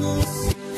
Vamos.